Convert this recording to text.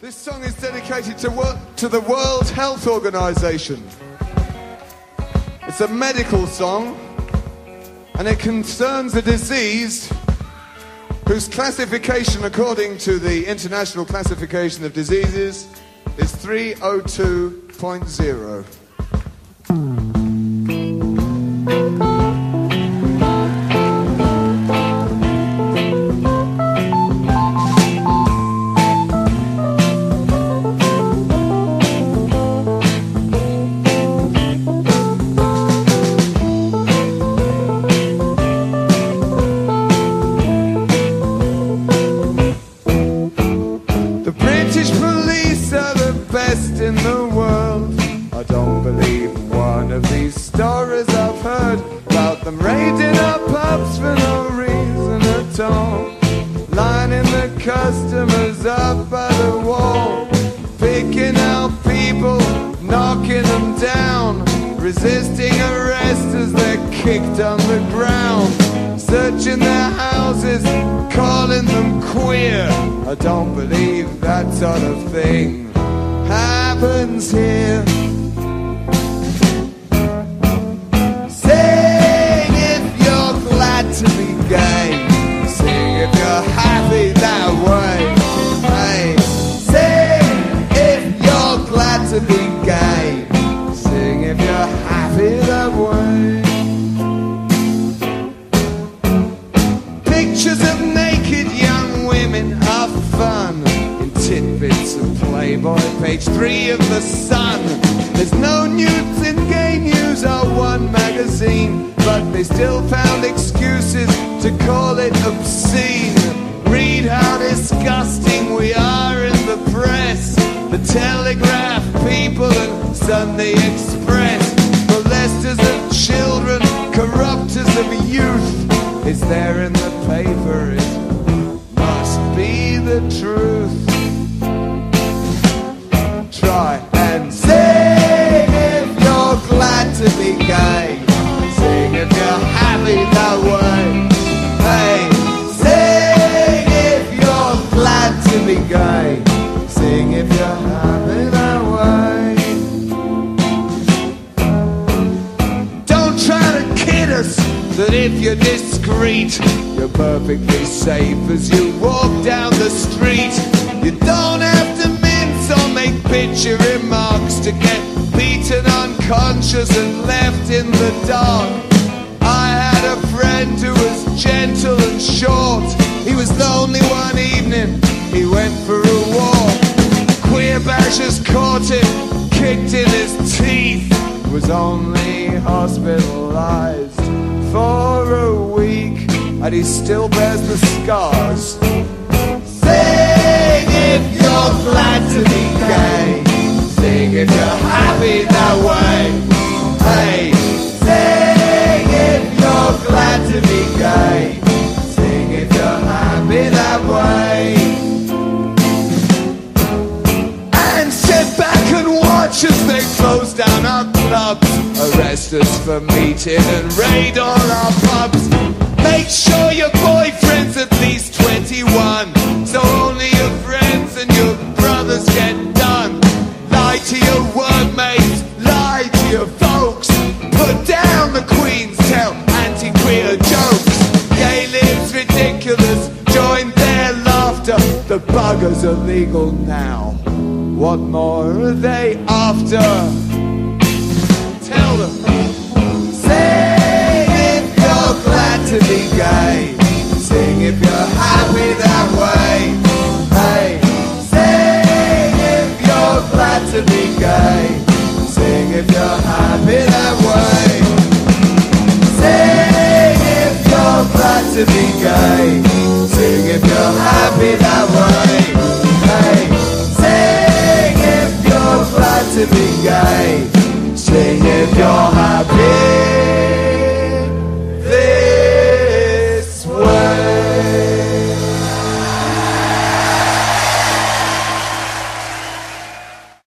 This song is dedicated to, to the World Health Organization. It's a medical song and it concerns a disease whose classification, according to the International Classification of Diseases, is 302.0. British police are the best in the world. I don't believe one of these stories I've heard about them raiding our pubs for no reason at all. Lining the customers up by the wall, picking out people, knocking them down, resisting arrest as they're kicked on the ground, searching their houses, calling them queer. I don't believe that sort of thing happens here. Page three of the Sun. There's no nudes in gay news or one magazine, but they still found excuses to call it obscene. Read how disgusting we are in the press, the Telegraph, People, and Sunday Express. Molesters of children, corrupters of youth. It's there in the if you're discreet, you're perfectly safe as you walk down the street. You don't have to mince or make picture remarks to get beaten unconscious and left in the dark. I had a friend who was gentle and short. He was lonely one evening, he went for a walk. Queer bashers caught him, kicked in his teeth. Was only hospitalized for and he still bears the scars. Sing if you're glad to be gay. Sing if you're happy that way. Hey, sing if you're glad to be gay. Sing if you're happy that way. And sit back and watch as they close down our clubs. Arrest us for meeting and raid all our pubs. Make sure your boyfriend's at least 21. So only your friends and your brothers get done. Lie to your workmates, lie to your folks. Put down the Queen's tell anti-queer jokes. Gay lives ridiculous, join their laughter. The buggers are legal now. What more are they after? To be gay. Sing if you're happy that way. Hey, sing if you're glad to be gay. Sing if you're happy that way. Sing if you're glad to be gay. Sing if you're happy that way. Hey, sing if you're glad to be gay. Sing if you're